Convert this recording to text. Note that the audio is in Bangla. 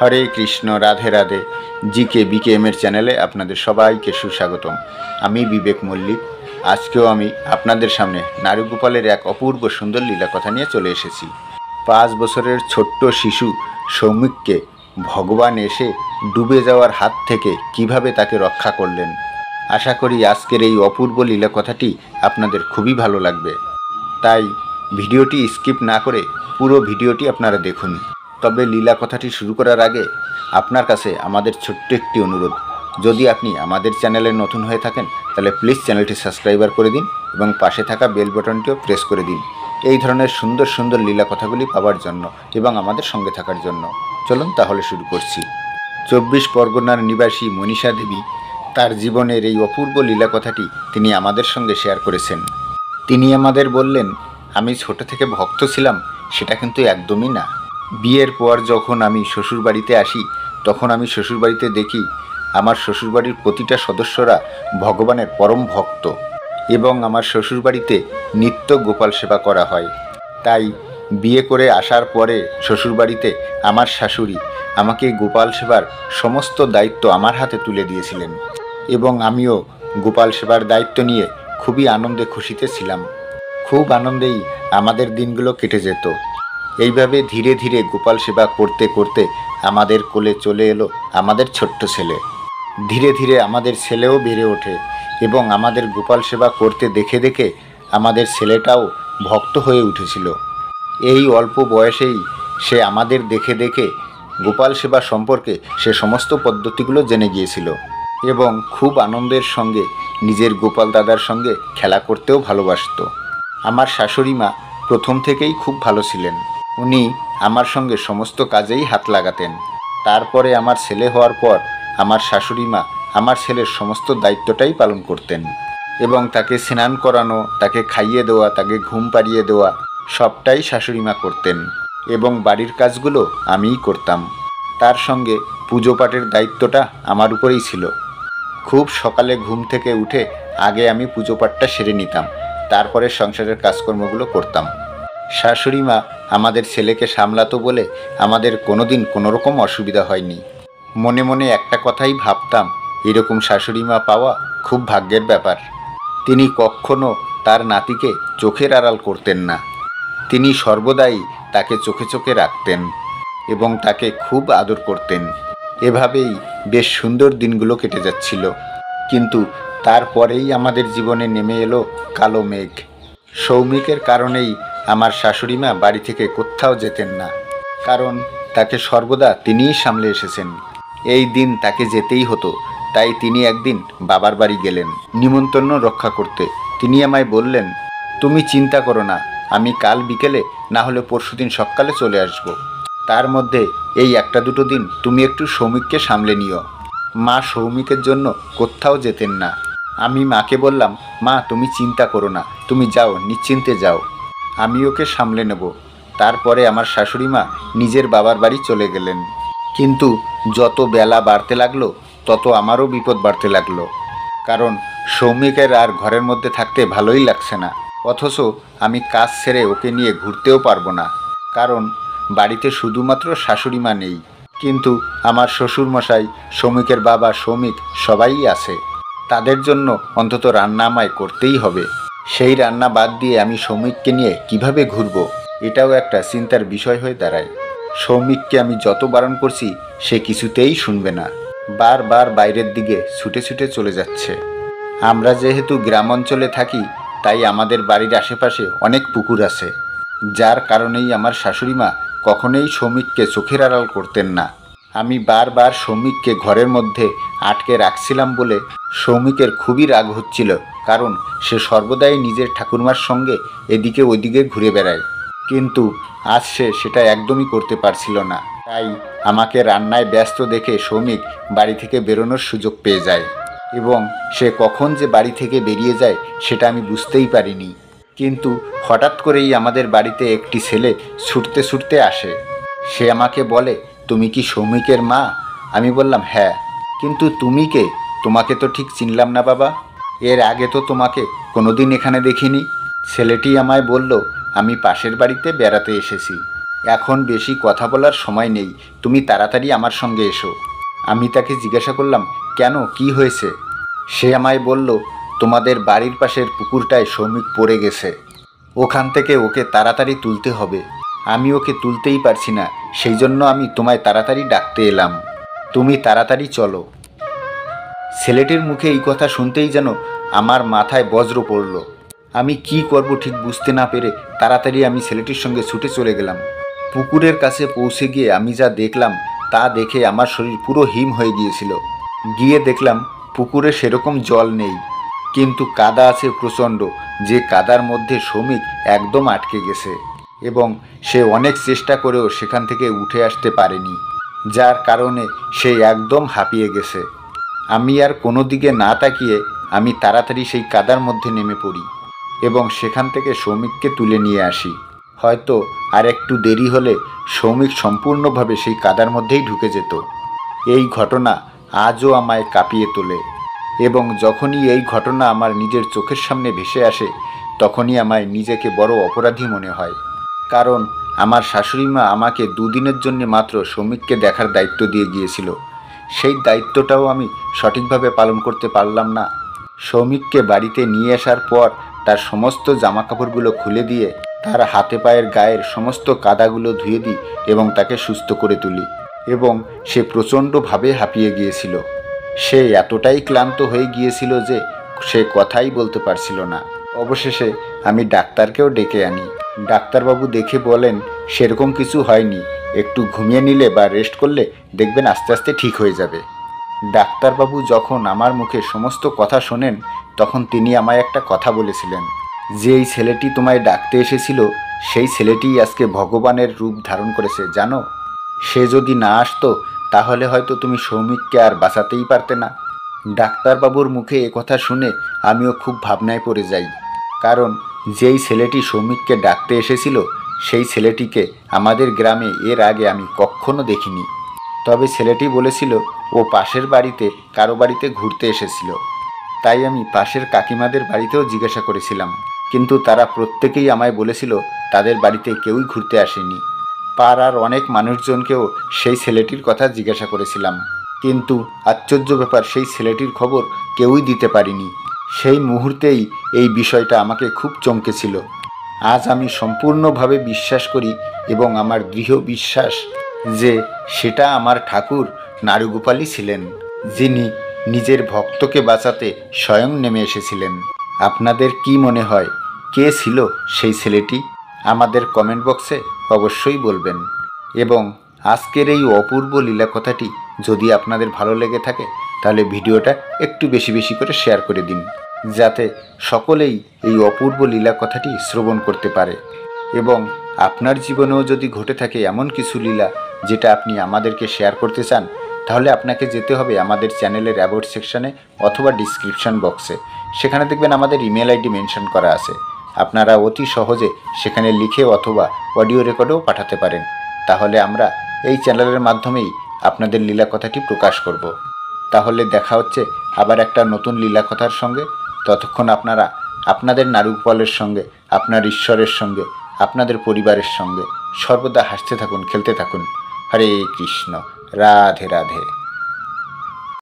Hare Krishna, Radhe Radhe. G K BKM এর চ্যানেলে আপনাদের সবাইকে সুস্বাগতম। আমি বিবেক মল্লিক। আজকেও আমি আপনাদের সামনে নারীগোপালের এক অপূর্ব সুন্দর লীলা কথা নিয়ে চলে এসেছি। পাঁচ বছরের ছোট্ট শিশু সৌমিককে ভগবান এসে ডুবে যাওয়ার হাত থেকে কীভাবে তাকে রক্ষা করলেন? আশা করি আজকের এই অপূর্ব লীলা কথাটি আপনাদের খুবই ভালো লাগবে। তাই ভিডিওটি স্কিপ না করে পুরো ভিডিওটি আপনারা দেখুন। তবে লীলা কথাটি শুরু করার আগে আপনার কাছে আমাদের ছোট্ট একটি অনুরোধ। যদি আপনি আমাদের চ্যানেলে নতুন হয়ে থাকেন, তাহলে প্লিজ চ্যানেলটি সাবস্ক্রাইবার করে দিন এবং পাশে থাকা বেল বাটনটিও প্রেস করে দিন। এই ধরনের সুন্দর সুন্দর লীলা কথাগুলি পাওয়ার জন্য এবং আমাদের সঙ্গে থাকার জন্য। চলুন তাহলে শুরু করছি। চব্বিশ পরগনার নিবাসী মনীষা দেবী, তার জীবনের এই অপূর্ব লীলা কথাটি তিনি আমাদের সঙ্গে শেয়ার করেছেন। তিনি আমাদের বললেন, আমি ছোট থেকে ভক্ত ছিলাম, সেটা কিন্তু একদমই না। বিয়ের পর যখন আমি শ্বশুরবাড়িতে আসি, তখন আমি শ্বশুরবাড়িতে দেখি, আমার শ্বশুরবাড়ির প্রতিটা সদস্যরা ভগবানের পরম ভক্ত এবং আমার শ্বশুরবাড়িতে নিত্য গোপাল সেবা করা হয়। তাই বিয়ে করে আসার পরে শ্বশুরবাড়িতে আমার শাশুড়ি আমাকে গোপাল সেবার সমস্ত দায়িত্ব আমার হাতে তুলে দিয়েছিলেন এবং আমিও গোপাল সেবার দায়িত্ব নিয়ে খুবই আনন্দে খুশিতে ছিলাম। খুব আনন্দেই আমাদের দিনগুলো কেটে যেত। এইভাবে ধীরে ধীরে গোপাল সেবা করতে করতে আমাদের কোলে চলে এলো আমাদের ছোট্ট ছেলে। ধীরে ধীরে আমাদের ছেলেও বেড়ে ওঠে এবং আমাদের গোপাল সেবা করতে দেখে দেখে আমাদের ছেলেটাও ভক্ত হয়ে উঠেছিল। এই অল্প বয়সেই সে আমাদের দেখে দেখে গোপাল সেবা সম্পর্কে সে সমস্ত পদ্ধতিগুলো জেনে গিয়েছিল এবং খুব আনন্দের সঙ্গে নিজের গোপাল দাদার সঙ্গে খেলা করতেও ভালোবাসতো। আমার শাশুড়ি মা প্রথম থেকেই খুব ভালো ছিলেন। উনি আমার সঙ্গে সমস্ত কাজেই হাত লাগাতেন। তারপরে আমার ছেলে হওয়ার পর আমার শাশুড়ি মা আমার ছেলের সমস্ত দায়িত্বটাই পালন করতেন এবং তাকে স্নান করানো, তাকে খাইয়ে দেওয়া, তাকে ঘুম পাড়িয়ে দেওয়া সবটাই শাশুড়ি মা করতেন এবং বাড়ির কাজগুলো আমিই করতাম। তার সঙ্গে পুজো পাঠের দায়িত্বটা আমার উপরেই ছিল। খুব সকালে ঘুম থেকে উঠে আগে আমি পুজো পাঠটা সেরে নিতাম, তারপরে সংসারের কাজকর্মগুলো করতাম। শাশুড়ি মা আমাদের ছেলেকে সামলাতো বলে আমাদের কোনোদিন কোনো রকম অসুবিধা হয়নি। মনে মনে একটা কথাই ভাবতাম, এরকম শাশুড়ি মা পাওয়া খুব ভাগ্যের ব্যাপার। তিনি কখনো তার নাতিকে চোখের আড়াল করতেন না। তিনি সর্বদাই তাকে চোখে চোখে রাখতেন এবং তাকে খুব আদর করতেন। এভাবেই বেশ সুন্দর দিনগুলো কেটে যাচ্ছিল। কিন্তু তারপরেই আমাদের জীবনে নেমে এলো কালো মেঘ। সৌমিকের কারণেই আমার শাশুড়ি মা বাড়ি থেকে কোথাও যেতেন না। কারণ তাকে সর্বদা তিনিই সামলে এসেছেন। এই দিন তাকে যেতেই হতো, তাই তিনি একদিন বাবার বাড়ি গেলেন নিমন্ত্রণ রক্ষা করতে। তিনি আমায় বললেন, তুমি চিন্তা করো না, আমি কাল বিকেলে না হলে পরশুদিন সকালে চলে আসব। তার মধ্যে এই একটা দুটো দিন তুমি একটু সৌমিককে সামলে নিও। মা সৌমিকের জন্য কোথাও যেতেন না। আমি মাকে বললাম, মা, তুমি চিন্তা করো না, তুমি যাও, নিশ্চিন্তে যাও। আমি ওকে সামলে নেব। তারপরে আমার শাশুড়ি মা নিজের বাবার বাড়ি চলে গেলেন। কিন্তু যত বেলা বাড়তে লাগল, তত আমারও বিপদ বাড়তে লাগল। কারণ সৌমিকের আর ঘরের মধ্যে থাকতে ভালোই লাগছে না। অথচ আমি কাজ ছেড়ে ওকে নিয়ে ঘুরতেও পারব না। কারণ বাড়িতে শুধুমাত্র শাশুড়ি মা নেই। কিন্তু আমার শ্বশুরমশাই, সৌমিকের বাবা সৌমিক সবাই আছে। তাদের জন্য অন্তত রান্না আমায় করতেই হবে। সেই রান্না বাদ দিয়ে আমি সৌমিককে নিয়ে কীভাবে ঘুরবো, এটাও একটা চিন্তার বিষয় হয়ে দাঁড়ায়। সৌমিককে আমি যত বারণ করছি, সে কিছুতেই শুনবে না। বারবার বাইরের দিকে ছুটে ছুটে চলে যাচ্ছে। আমরা যেহেতু গ্রাম অঞ্চলে থাকি, তাই আমাদের বাড়ির আশেপাশে অনেক পুকুর আছে। যার কারণেই আমার শাশুড়ি মা কখনোই সৌমিককে চোখের আড়াল করতেন না। আমি বারবার সৌমিককে ঘরের মধ্যে আটকে রাখছিলাম বলে সৌমিকের খুবই রাগ হচ্ছিল। কারণ সে সর্বদাই নিজের ঠাকুরমার সঙ্গে এদিকে ওইদিকে ঘুরে বেড়ায়। কিন্তু আজ সে সেটা একদমই করতে পারছিল না। তাই আমাকে রান্নায় ব্যস্ত দেখে শ্রমিক বাড়ি থেকে বেরোনোর সুযোগ পেয়ে যায় এবং সে কখন যে বাড়ি থেকে বেরিয়ে যায় সেটা আমি বুঝতেই পারিনি। কিন্তু হঠাৎ করেই আমাদের বাড়িতে একটি ছেলে ছুটতে ছুটতে আসে। সে আমাকে বলে, তুমি কি সৌমিকের মা? আমি বললাম হ্যাঁ। কিন্তু তুমি কে? তোমাকে তো ঠিক চিনলাম না বাবা। এর আগে তো তোমাকে কোনোদিন এখানে দেখিনি। ছেলেটি আমায় বলল, আমি পাশের বাড়িতে বেড়াতে এসেছি। এখন বেশি কথা বলার সময় নেই। তুমি তাড়াতাড়ি আমার সঙ্গে এসো। আমি তাকে জিজ্ঞাসা করলাম, কেন? কি হয়েছে? সে আমায় বলল, তোমাদের বাড়ির পাশের পুকুরটায় শ্রমিক পড়ে গেছে। ওখান থেকে ওকে তাড়াতাড়ি তুলতে হবে। আমি ওকে তুলতেই পারছি না। সেই জন্য আমি তোমায় তাড়াতাড়ি ডাকতে এলাম। তুমি তাড়াতাড়ি চলো। ছেলেটির মুখে এই কথা শুনতেই যেন আমার মাথায় বজ্র পড়ল। আমি কি করব ঠিক বুঝতে না পেরে তাড়াতাড়ি আমি ছেলেটির সঙ্গে ছুটে চলে গেলাম। পুকুরের কাছে পৌঁছে গিয়ে আমি যা দেখলাম তা দেখে আমার শরীর পুরো হিম হয়ে গিয়েছিল। গিয়ে দেখলাম পুকুরে সেরকম জল নেই। কিন্তু কাদা আছে প্রচণ্ড, যে কাদার মধ্যে শ্রমিক একদম আটকে গেছে এবং সে অনেক চেষ্টা করেও সেখান থেকে উঠে আসতে পারেনি, যার কারণে সে একদম হাঁপিয়ে গেছে। আমি আর কোনো দিকে না তাকিয়ে আমি তাড়াতাড়ি সেই কাদার মধ্যে নেমে পড়ি এবং সেখান থেকে শ্রমিককে তুলে নিয়ে আসি। হয়তো আর একটু দেরি হলে শ্রমিক সম্পূর্ণভাবে সেই কাদার মধ্যেই ঢুকে যেত। এই ঘটনা আজও আমায় কাঁপিয়ে তোলে এবং যখনই এই ঘটনা আমার নিজের চোখের সামনে ভেসে আসে, তখনই আমায় নিজেকে বড় অপরাধী মনে হয়। কারণ আমার শাশুড়ি মা আমাকে দুদিনের জন্য মাত্র শ্রমিককে দেখার দায়িত্ব দিয়ে গিয়েছিল। সেই দায়িত্বটাও আমি সঠিকভাবে পালন করতে পারলাম না। শ্রমিককে বাড়িতে নিয়ে আসার পর তার সমস্ত জামাকাপড়গুলো খুলে দিয়ে তার হাতে পায়ের গায়ের সমস্ত কাদাগুলো ধুয়ে দিই এবং তাকে সুস্থ করে তুলি এবং সে প্রচণ্ডভাবে হাঁপিয়ে গিয়েছিল। সে এতটাই ক্লান্ত হয়ে গিয়েছিল যে সে কথাই বলতে পারছিল না। অবশেষে আমি ডাক্তারকেও ডেকে আনি। ডাক্তারবাবু দেখে বলেন, সেরকম কিছু হয়নি। একটু ঘুমিয়ে নিলে বা রেস্ট করলে দেখবেন আস্তে আস্তে ঠিক হয়ে যাবে। ডাক্তারবাবু যখন আমার মুখে সমস্ত কথা শোনেন, তখন তিনি আমায় একটা কথা বলেছিলেন। যে এই ছেলেটি তোমায় ডাকতে এসেছিল, সেই ছেলেটিই আজকে ভগবানের রূপ ধারণ করেছে, জানো? সে যদি না আসতো, তাহলে হয়তো তুমি সৌমিককে আর বাঁচাতেই পারতে না। ডাক্তারবাবুর মুখে এ কথা শুনে আমিও খুব ভাবনায় পড়ে যাই। কারণ, যেই ছেলেটি সৌমিককে ডাকতে এসেছিল সেই ছেলেটিকে আমাদের গ্রামে এর আগে আমি কখনো দেখিনি। তবে ছেলেটি বলেছিল, ও পাশের বাড়িতে কারও বাড়িতে ঘুরতে এসেছিল। তাই আমি পাশের কাকিমাদের বাড়িতেও জিজ্ঞাসা করেছিলাম। কিন্তু তারা প্রত্যেকেই আমায় বলেছিল, তাদের বাড়িতে কেউই ঘুরতে আসেনি। পাড়ার অনেক মানুষজনকেও সেই ছেলেটির কথা জিজ্ঞাসা করেছিলাম। কিন্তু আশ্চর্য ব্যাপার, সেই ছেলেটির খবর কেউই দিতে পারিনি। সেই মুহূর্তেই এই বিষয়টা আমাকে খুব চমকেছিল। আজ আমি সম্পূর্ণভাবে বিশ্বাস করি এবং আমার দৃঢ় বিশ্বাস যে সেটা আমার ঠাকুর নারুগোপালই ছিলেন, যিনি নিজের ভক্তকে বাঁচাতে স্বয়ং নেমে এসেছিলেন। আপনাদের কি মনে হয়, কে ছিল সেই ছেলেটি? আমাদের কমেন্ট বক্সে অবশ্যই বলবেন। এবং আজকের এই অপূর্ব লীলা কথাটি যদি আপনাদের ভালো লেগে থাকে, তাহলে ভিডিওটা একটু বেশি বেশি করে শেয়ার করে দিন। যাতে সকলেই এই অপূর্ব লীলা কথাটি শ্রবণ করতে পারে। এবং আপনার জীবনেও যদি ঘটে থাকে এমন কিছু লীলা যেটা আপনি আমাদেরকে শেয়ার করতে চান, তাহলে আপনাকে যেতে হবে আমাদের চ্যানেলের অ্যাবাউট সেকশানে অথবা ডিসক্রিপশন বক্সে সেখানে দেখবেন আমাদের ইমেল আইডি মেনশন করা আছে। আপনারা অতি সহজে সেখানে লিখে অথবা অডিও রেকর্ডেও পাঠাতে পারেন। তাহলে আমরা এই চ্যানেলের মাধ্যমেই আপনাদের লীলা কথাটি প্রকাশ করব। তাহলে দেখা হচ্ছে আবার একটা নতুন লীলা কথার সঙ্গে। ততক্ষণ আপনারা আপনাদের নারুগোপালের সঙ্গে, আপনার ঈশ্বরের সঙ্গে, আপনাদের পরিবারের সঙ্গে সর্বদা হাসতে থাকুন, খেলতে থাকুন। হরে কৃষ্ণ, রাধে রাধে।